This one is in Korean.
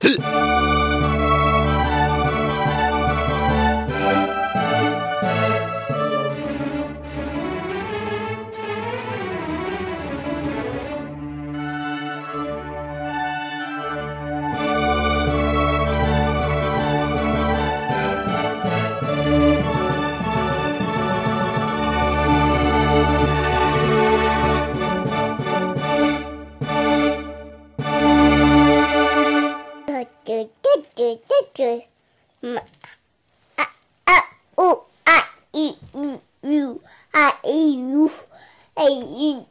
뚜 do do do do do. M a a o a e u u a e u a e u.